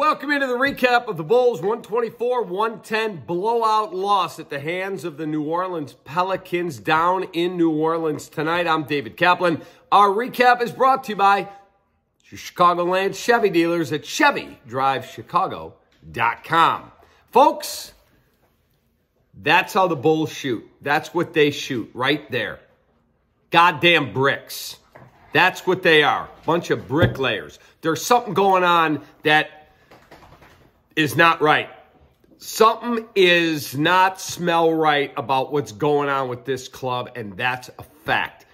Welcome into the recap of the Bulls 124-110 blowout loss at the hands of the New Orleans Pelicans down in New Orleans tonight. I'm David Kaplan. Our recap is brought to you by Chicagoland Chevy dealers at ChevyDriveChicago.com. Folks, that's how the Bulls shoot. That's what they shoot right there. Goddamn bricks. That's what they are. Bunch of bricklayers. There's something going on that is not right. Something is not smell right about what's going on with this club, and that's a fact.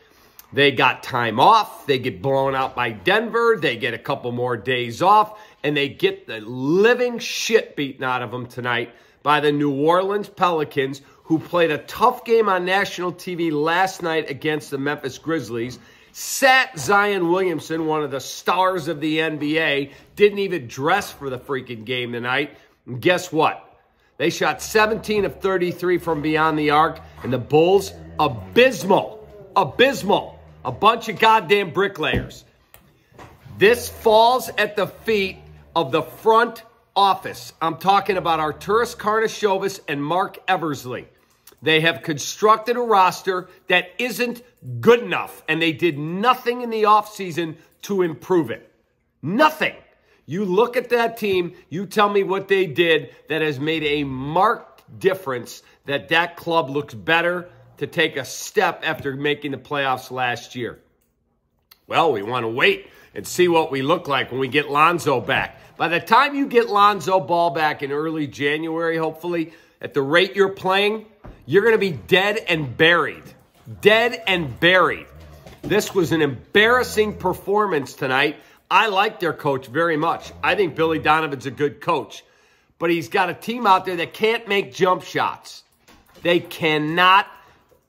They got time off. They get blown out by Denver. They get a couple more days off, and they get the living shit beaten out of them tonight by the New Orleans Pelicans, who played a tough game on national TV last night against the Memphis Grizzlies sat Zion Williamson, one of the stars of the NBA, didn't even dress for the freaking game tonight. And guess what? They shot 17 of 33 from beyond the arc, and the Bulls, abysmal, abysmal, a bunch of goddamn bricklayers. This falls at the feet of the front office. I'm talking about Arturas Karnisovas and Marc Eversley. They have constructed a roster that isn't good enough, and they did nothing in the offseason to improve it. Nothing. You look at that team, you tell me what they did that has made a marked difference that that club looks better to take a step after making the playoffs last year. Well, we want to wait and see what we look like when we get Lonzo back. By the time you get Lonzo Ball back in early January, hopefully, at the rate you're playing, you're going to be dead and buried. Dead and buried. This was an embarrassing performance tonight. I like their coach very much. I think Billy Donovan's a good coach. But he's got a team out there that can't make jump shots. They cannot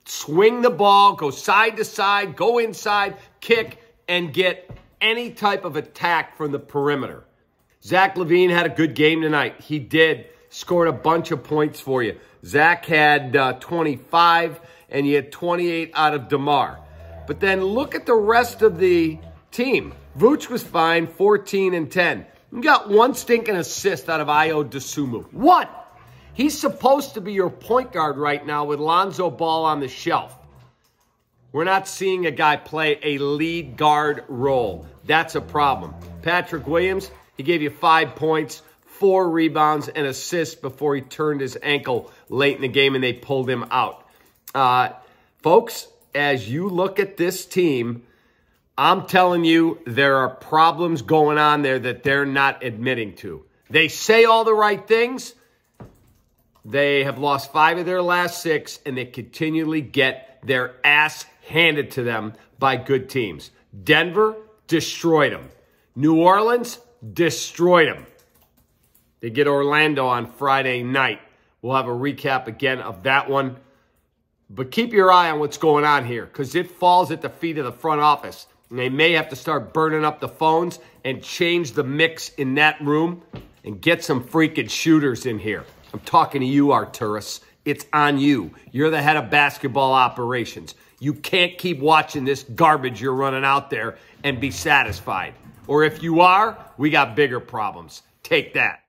swing the ball, go side to side, go inside, kick, and get any type of attack from the perimeter. Zach LaVine had a good game tonight. He did. Scored a bunch of points for you. Zach had uh, 25, and you had 28 out of DeMar. But then look at the rest of the team. Vooch was fine, 14 and 10. You got one stinking assist out of Ayo Dosunmu. One. He's supposed to be your point guard right now with Lonzo Ball on the shelf. We're not seeing a guy play a lead guard role. That's a problem. Patrick Williams, he gave you five points four rebounds and assists before he turned his ankle late in the game and they pulled him out. Uh, folks, as you look at this team, I'm telling you, there are problems going on there that they're not admitting to. They say all the right things. They have lost five of their last six, and they continually get their ass handed to them by good teams. Denver destroyed them. New Orleans destroyed them. They get Orlando on Friday night. We'll have a recap again of that one. But keep your eye on what's going on here because it falls at the feet of the front office. And they may have to start burning up the phones and change the mix in that room and get some freaking shooters in here. I'm talking to you, Arturas. It's on you. You're the head of basketball operations. You can't keep watching this garbage you're running out there and be satisfied. Or if you are, we got bigger problems. Take that.